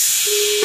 you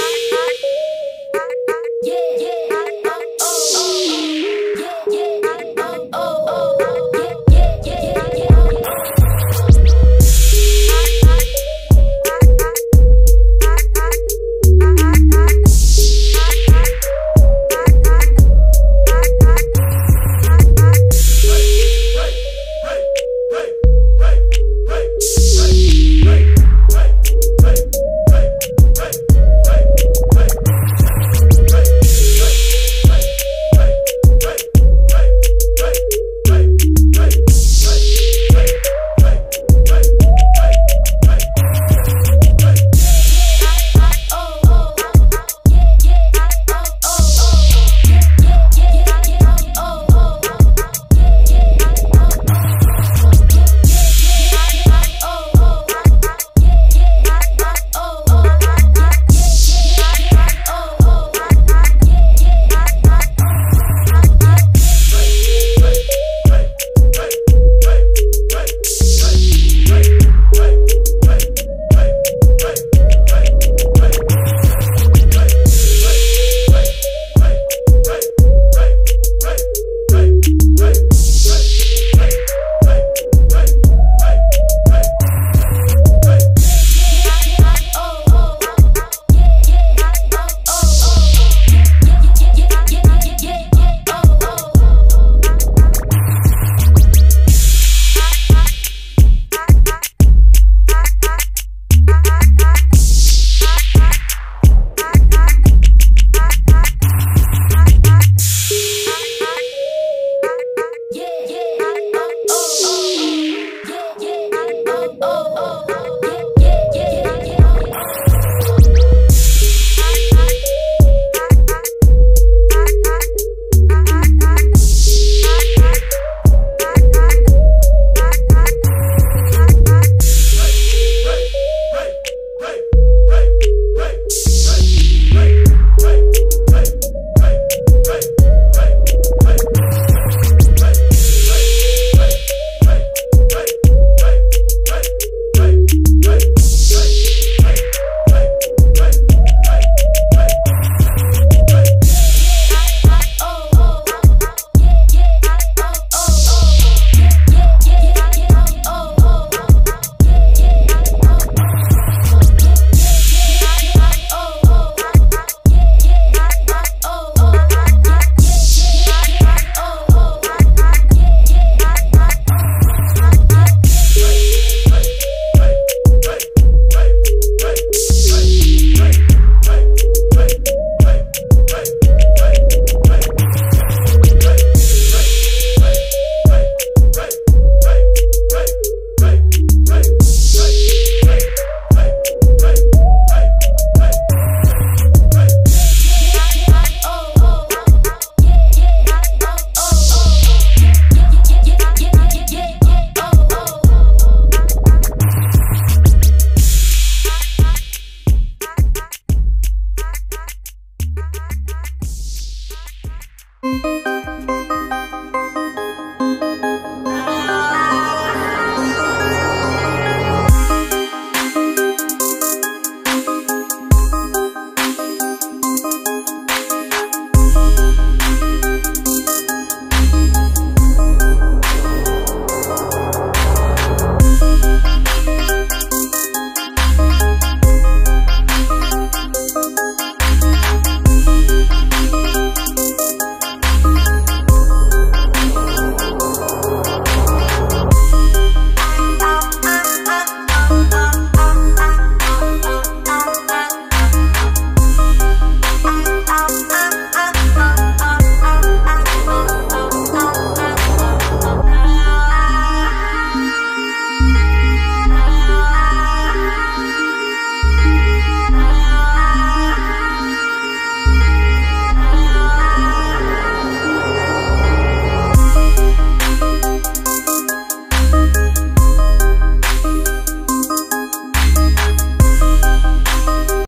Música